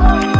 Oh,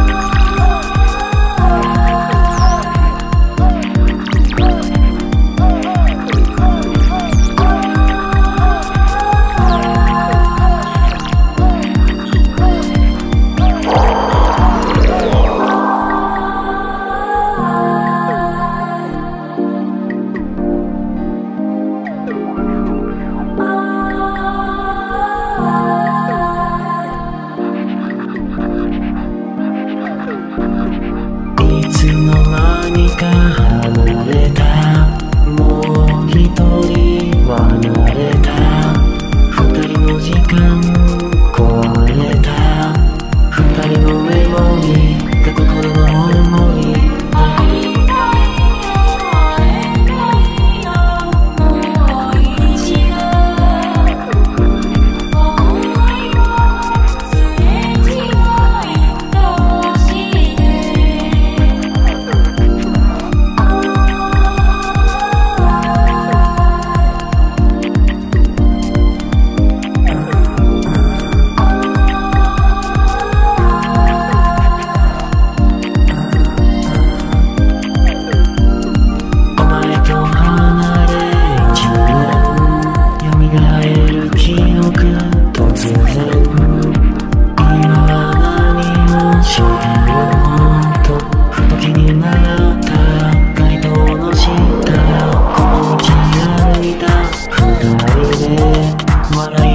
What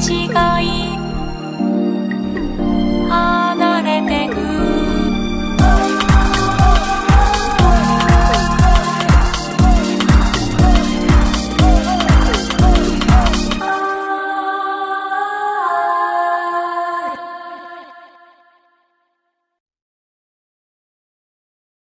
几个